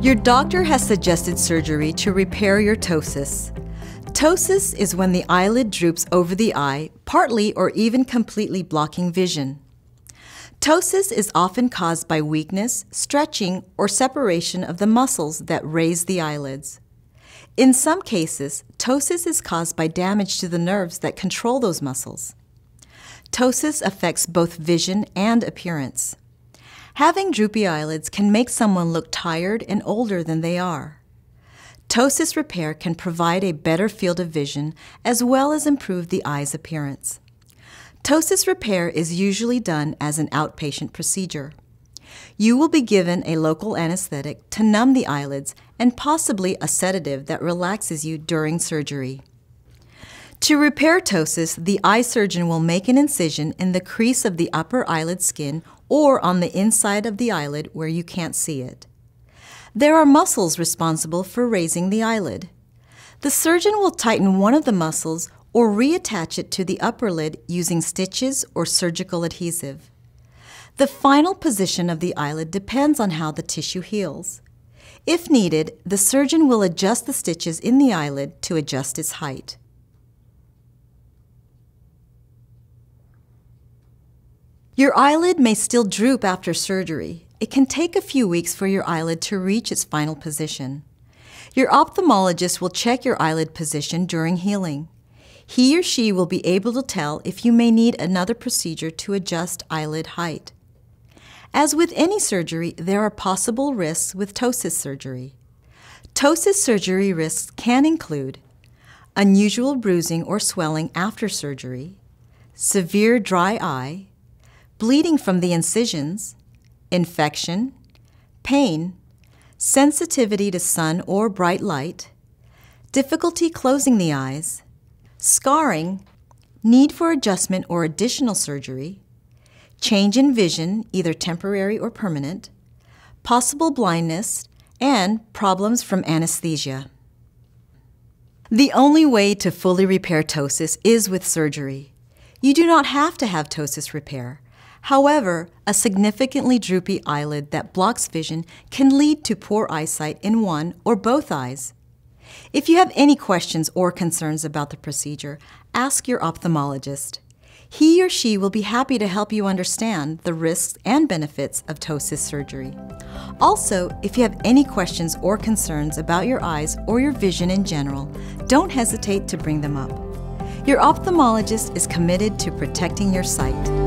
Your doctor has suggested surgery to repair your ptosis. Ptosis is when the eyelid droops over the eye, partly or even completely blocking vision. Ptosis is often caused by weakness, stretching, or separation of the muscles that raise the eyelids. In some cases, ptosis is caused by damage to the nerves that control those muscles. Ptosis affects both vision and appearance. Having droopy eyelids can make someone look tired and older than they are. Ptosis repair can provide a better field of vision as well as improve the eye's appearance. Ptosis repair is usually done as an outpatient procedure. You will be given a local anesthetic to numb the eyelids and possibly a sedative that relaxes you during surgery. To repair ptosis, the eye surgeon will make an incision in the crease of the upper eyelid skin or on the inside of the eyelid where you can't see it. There are muscles responsible for raising the eyelid. The surgeon will tighten one of the muscles or reattach it to the upper lid using stitches or surgical adhesive. The final position of the eyelid depends on how the tissue heals. If needed, the surgeon will adjust the stitches in the eyelid to adjust its height. Your eyelid may still droop after surgery. It can take a few weeks for your eyelid to reach its final position. Your ophthalmologist will check your eyelid position during healing. He or she will be able to tell if you may need another procedure to adjust eyelid height. As with any surgery, there are possible risks with ptosis surgery. Ptosis surgery risks can include unusual bruising or swelling after surgery, severe dry eye, bleeding from the incisions, infection, pain, sensitivity to sun or bright light, difficulty closing the eyes, scarring, need for adjustment or additional surgery, change in vision, either temporary or permanent, possible blindness, and problems from anesthesia. The only way to fully repair ptosis is with surgery. You do not have to have ptosis repair. However, a significantly droopy eyelid that blocks vision can lead to poor eyesight in one or both eyes. If you have any questions or concerns about the procedure, ask your ophthalmologist. He or she will be happy to help you understand the risks and benefits of ptosis surgery. Also, if you have any questions or concerns about your eyes or your vision in general, don't hesitate to bring them up. Your ophthalmologist is committed to protecting your sight.